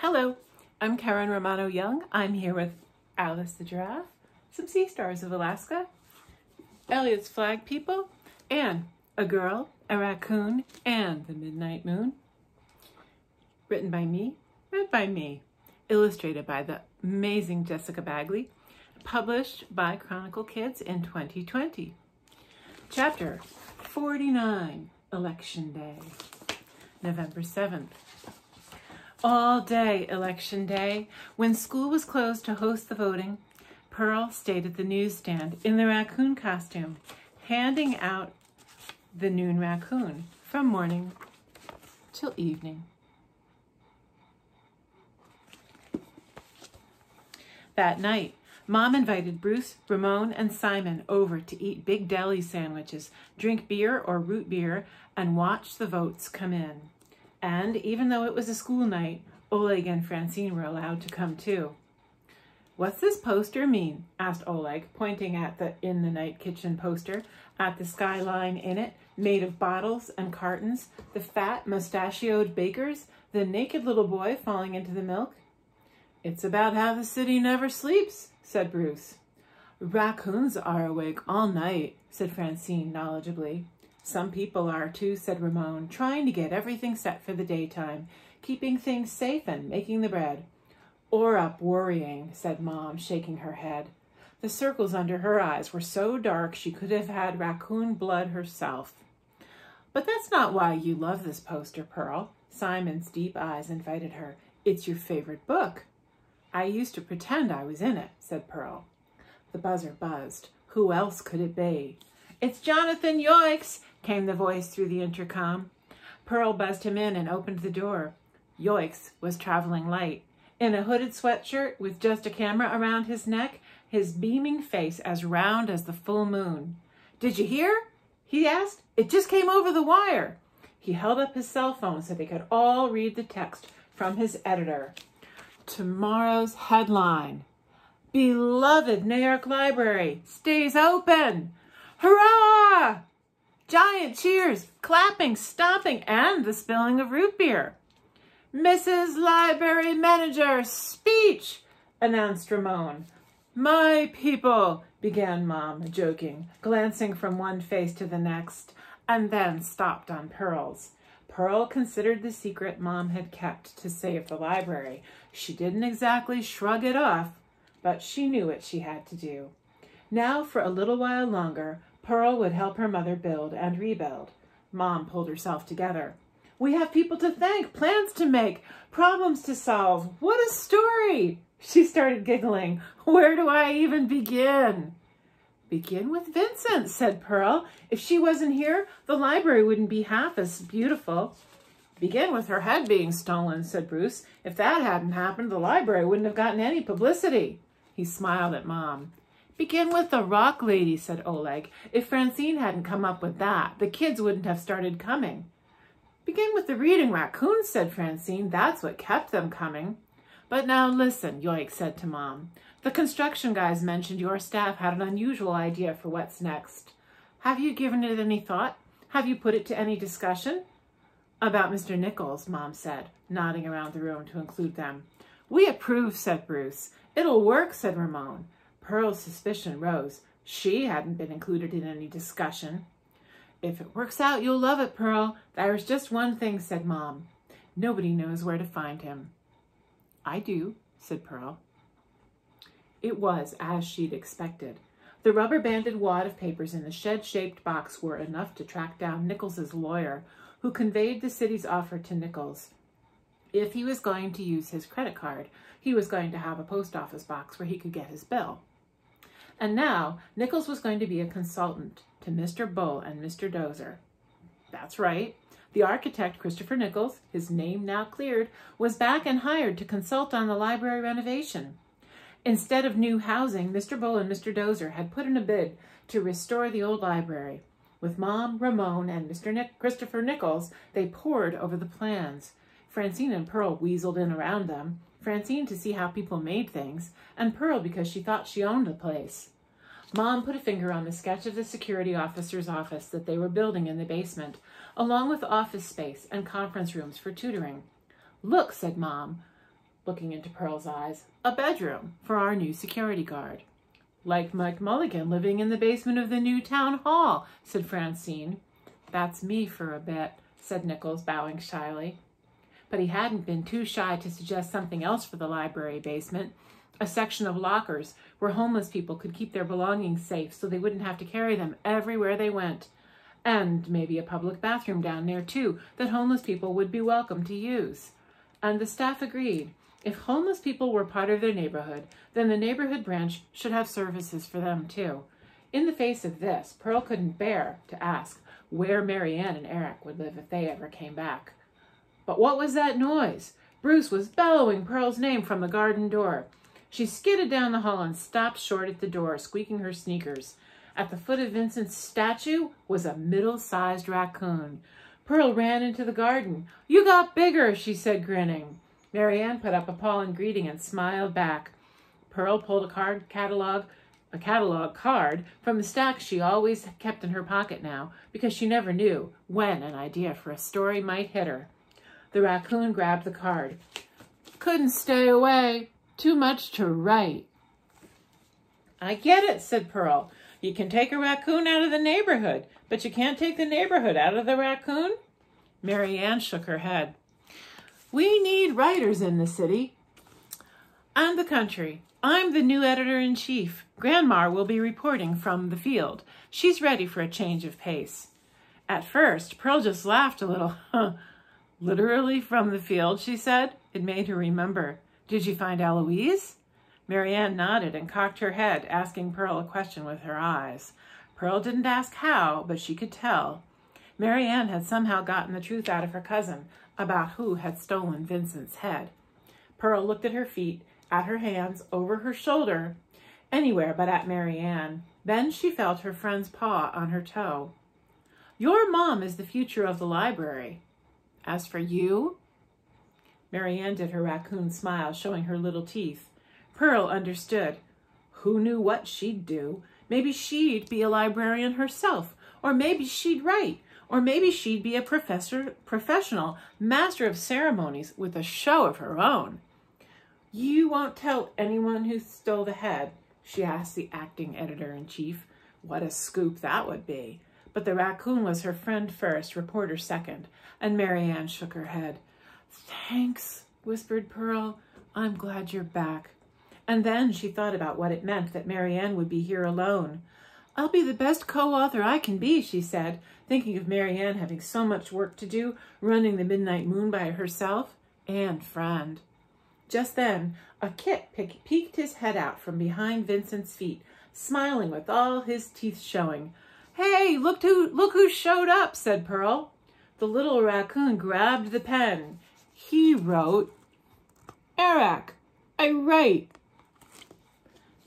Hello, I'm Karen Romano Young. I'm here with Alice the Giraffe, some sea stars of Alaska, Elliot's Flag People, and a girl, a raccoon, and the midnight moon. Written by me, read by me, illustrated by the amazing Jessixa Bagley, published by Chronicle Kids in 2020. Chapter 49, Election Day, November 7th. All day election day, when school was closed to host the voting, Pearl stayed at the newsstand in the raccoon costume, handing out the noon raccoon from morning till evening. That night, Mom invited Bruce, Ramon, and Simon over to eat big deli sandwiches, drink beer or root beer, and watch the votes come in. And even though it was a school night, Oleg and Francine were allowed to come too. What's this poster mean? asked Oleg, pointing at the In the Night Kitchen poster, at the skyline in it, made of bottles and cartons, the fat, mustachioed bakers, the naked little boy falling into the milk. It's about how the city never sleeps, said Bruce. Raccoons are awake all night, said Francine knowledgeably. Some people are too, said Ramon, trying to get everything set for the daytime, keeping things safe and making the bread. Or up worrying, said Mom, shaking her head. The circles under her eyes were so dark she could have had raccoon blood herself. But that's not why you love this poster, Pearl. Simon's deep eyes invited her. It's your favorite book. I used to pretend I was in it, said Pearl. The buzzer buzzed. Who else could it be? It's Jonathan Yoicks, came the voice through the intercom. Pearl buzzed him in and opened the door. Yoicks was traveling light. In a hooded sweatshirt with just a camera around his neck, his beaming face as round as the full moon. Did you hear? He asked. It just came over the wire. He held up his cell phone so they could all read the text from his editor. Tomorrow's headline. Beloved New York Library stays open. Hurrah! Giant cheers, clapping, stomping, and the spilling of root beer. Mrs. Library Manager, speech, announced Ramon. My people, began Mom, joking, glancing from one face to the next, and then stopped on Pearl's. Pearl considered the secret Mom had kept to save the library. She didn't exactly shrug it off, but she knew what she had to do. Now, for a little while longer, Pearl would help her mother build and rebuild. Mom pulled herself together. We have people to thank, plans to make, problems to solve. What a story! She started giggling. Where do I even begin? Begin with Vincent, said Pearl. If she wasn't here, the library wouldn't be half as beautiful. Begin with her head being stolen, said Bruce. If that hadn't happened, the library wouldn't have gotten any publicity. He smiled at Mom. Begin with the rock lady, said Oleg. If Francine hadn't come up with that, the kids wouldn't have started coming. Begin with the reading raccoons, said Francine. That's what kept them coming. But now listen, Yoik said to Mom. The construction guys mentioned your staff had an unusual idea for what's next. Have you given it any thought? Have you put it to any discussion? About Mr. Nichols, Mom said, nodding around the room to include them. We approve, said Bruce. It'll work, said Ramon. Pearl's suspicion rose. She hadn't been included in any discussion. If it works out, you'll love it, Pearl. There's just one thing, said Mom. Nobody knows where to find him. I do, said Pearl. It was as she'd expected. The rubber-banded wad of papers in the shed-shaped box were enough to track down Nichols's lawyer, who conveyed the city's offer to Nichols. If he was going to use his credit card, he was going to have a post office box where he could get his bill. And now Nichols was going to be a consultant to Mr. Bull and Mr. Dozer. That's right. The architect, Christopher Nichols, his name now cleared, was back and hired to consult on the library renovation. Instead of new housing, Mr. Bull and Mr. Dozer had put in a bid to restore the old library. With Mom, Ramon, and Mr. Nick Christopher Nichols, they pored over the plans. Francine and Pearl weaseled in around them, Francine to see how people made things, and Pearl because she thought she owned the place. Mom put a finger on the sketch of the security officer's office that they were building in the basement, along with office space and conference rooms for tutoring. Look, said Mom, looking into Pearl's eyes. A bedroom for our new security guard. Like Mike Mulligan living in the basement of the new town hall, said Francine. That's me for a bit, said Nichols, bowing shyly. But he hadn't been too shy to suggest something else for the library basement, a section of lockers where homeless people could keep their belongings safe so they wouldn't have to carry them everywhere they went. And maybe a public bathroom down there, too, that homeless people would be welcome to use. And the staff agreed. If homeless people were part of their neighborhood, then the neighborhood branch should have services for them, too. In the face of this, Pearl couldn't bear to ask where Marianne and Eric would live if they ever came back. But what was that noise? Bruce was bellowing Pearl's name from the garden door. She skidded down the hall and stopped short at the door, squeaking her sneakers. At the foot of Vincent's statue was a middle-sized raccoon. Pearl ran into the garden. You got bigger, she said, grinning. Marianne put up a paw in greeting and smiled back. Pearl pulled a card catalog, a catalog card from the stack she always kept in her pocket now, because she never knew when an idea for a story might hit her. The raccoon grabbed the card. Couldn't stay away. Too much to write. I get it, said Pearl. You can take a raccoon out of the neighborhood, but you can't take the neighborhood out of the raccoon? Marianne shook her head. We need writers in the city and the country. I'm the new editor-in-chief. Grandma will be reporting from the field. She's ready for a change of pace. At first, Pearl just laughed a little. Literally from the field, she said. It made her remember. Did you find Eloise? Marianne nodded and cocked her head, asking Pearl a question with her eyes. Pearl didn't ask how, but she could tell. Marianne had somehow gotten the truth out of her cousin about who had stolen Vincent's head. Pearl looked at her feet, at her hands, over her shoulder, anywhere but at Marianne. Then she felt her friend's paw on her toe. Your mom is the future of the library. As for you, Marianne did her raccoon smile, showing her little teeth. Pearl understood. Who knew what she'd do? Maybe she'd be a librarian herself, or maybe she'd write, or maybe she'd be a professor, professional master of ceremonies with a show of her own. You won't tell anyone who stole the head, she asked the acting editor-in-chief. What a scoop that would be. But the raccoon was her friend first, reporter second, and Marianne shook her head. Thanks, whispered Pearl. I'm glad you're back. And then she thought about what it meant that Marianne would be here alone. I'll be the best co-author I can be, she said, thinking of Marianne having so much work to do, running the Midnight Moon by herself, and friend. Just then, a kit peeked his head out from behind Vincent's feet, smiling with all his teeth showing. Hey, look who, look who showed up, said Pearl. The little raccoon grabbed the pen. He wrote, Eric, I write.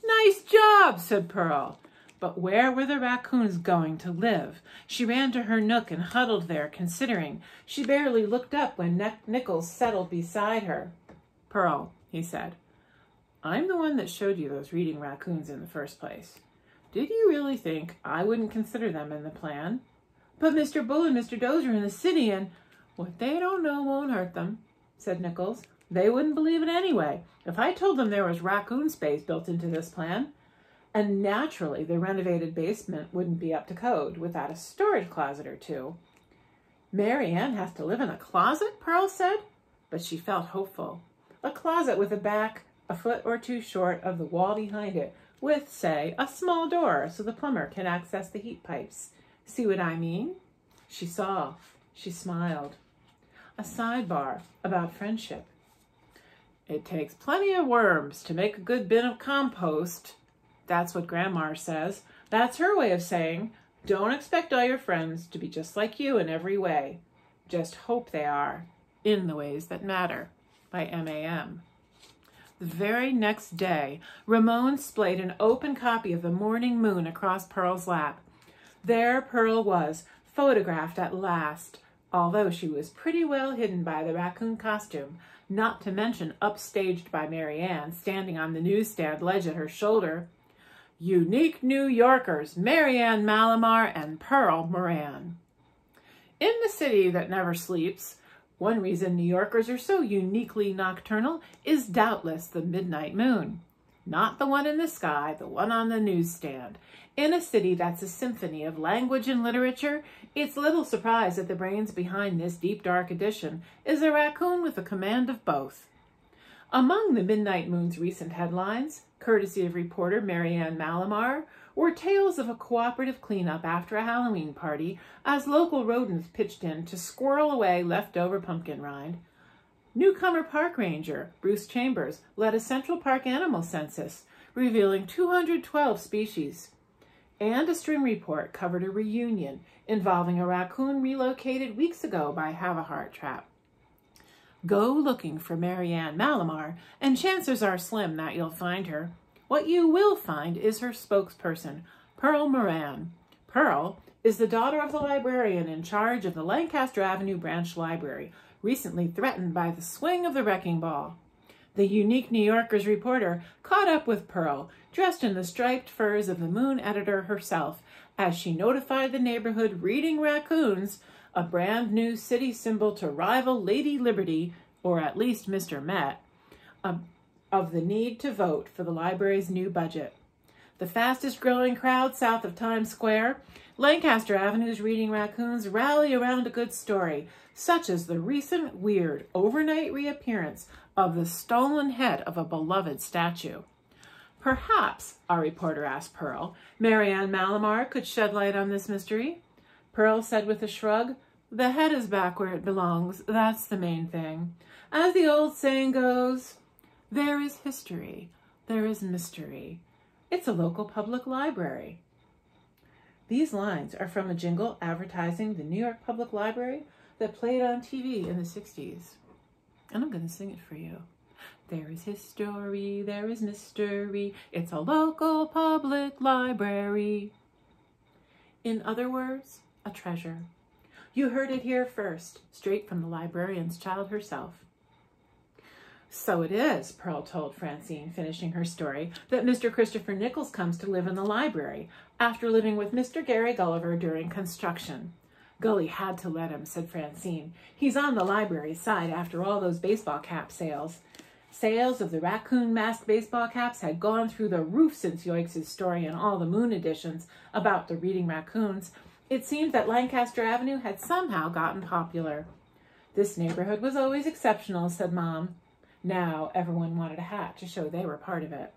Nice job, said Pearl. But where were the raccoons going to live? She ran to her nook and huddled there, considering. She barely looked up when Nichols settled beside her. Pearl, he said, I'm the one that showed you those reading raccoons in the first place. Did you really think I wouldn't consider them in the plan? But Mr. Bull and Mr. Dozer are in the city and what they don't know won't hurt them, said Nichols. They wouldn't believe it anyway. If I told them there was raccoon space built into this plan, and naturally the renovated basement wouldn't be up to code without a storage closet or two. Marianne has to live in a closet, Pearl said, but she felt hopeful. A closet with a back a foot or two short of the wall behind it, with, say, a small door so the plumber can access the heat pipes. See what I mean? She saw. She smiled. A sidebar about friendship. It takes plenty of worms to make a good bin of compost. That's what Grandma says. That's her way of saying, don't expect all your friends to be just like you in every way. Just hope they are, in the ways that matter, by M.A.M. The very next day, Ramon splayed an open copy of The Morning Moon across Pearl's lap. There Pearl was, photographed at last, although she was pretty well hidden by the raccoon costume, not to mention upstaged by Marianne, standing on the newsstand ledge at her shoulder. Unique New Yorkers, Marianne Malamar and Pearl Moran. In the city that never sleeps, One reason New Yorkers are so uniquely nocturnal is doubtless the midnight moon. Not the one in the sky, the one on the newsstand. In a city that's a symphony of language and literature, it's little surprise that the brains behind this deep dark edition is a raccoon with a command of both. Among the Midnight Moon's recent headlines, courtesy of reporter Marianne Malamar, were tales of a cooperative cleanup after a Halloween party as local rodents pitched in to squirrel away leftover pumpkin rind. Newcomer park ranger Bruce Chambers led a Central Park animal census, revealing 212 species. And a string report covered a reunion involving a raccoon relocated weeks ago by Havahart Trap. Go looking for Marianne Malamar, and chances are slim that you'll find her. What you will find is her spokesperson, Pearl Moran. Pearl is the daughter of the librarian in charge of the Lancaster Avenue Branch Library, recently threatened by the swing of the wrecking ball. The unique New Yorker's reporter caught up with Pearl, dressed in the striped furs of the Moon editor herself, as she notified the neighborhood reading raccoons, a brand new city symbol to rival Lady Liberty, or at least Mr. Met, of the need to vote for the library's new budget. The fastest growing crowd south of Times Square, Lancaster Avenue's reading raccoons rally around a good story, such as the recent weird overnight reappearance of the stolen head of a beloved statue. Perhaps, our reporter asked Pearl, Marianne Malamar could shed light on this mystery. Pearl said with a shrug, the head is back where it belongs. That's the main thing. As the old saying goes, there is history. There is mystery. It's a local public library. These lines are from a jingle advertising the New York Public Library that played on TV in the 60s. And I'm going to sing it for you. There is history, there is mystery. It's a local public library. In other words, a treasure. You heard it here first, straight from the librarian's child herself. So it is, Pearl told Francine, finishing her story, that Mr. Christopher Nichols comes to live in the library after living with Mr. Gary Gulliver during construction. Gully had to let him, said Francine. He's on the library side after all those baseball cap sales. Sales of the raccoon masked baseball caps had gone through the roof since Yoiks' story in all the Moon editions about the reading raccoons. It seemed that Lancaster Avenue had somehow gotten popular. This neighborhood was always exceptional, said Mom. Now everyone wanted a hat to show they were part of it.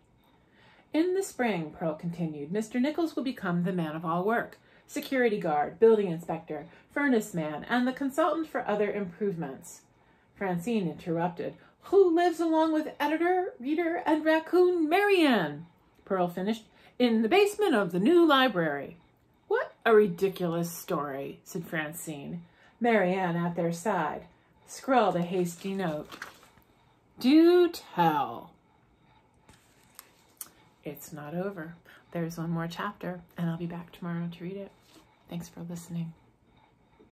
In the spring, Pearl continued, Mr. Nichols will become the man of all work, security guard, building inspector, furnace man, and the consultant for other improvements. Francine interrupted. Who lives along with editor, reader, and raccoon Marianne? Pearl finished. In the basement of the new library. A ridiculous story, said Francine. Marianne at their side scrawled a hasty note. Do tell. It's not over. There's one more chapter, and I'll be back tomorrow to read it. Thanks for listening.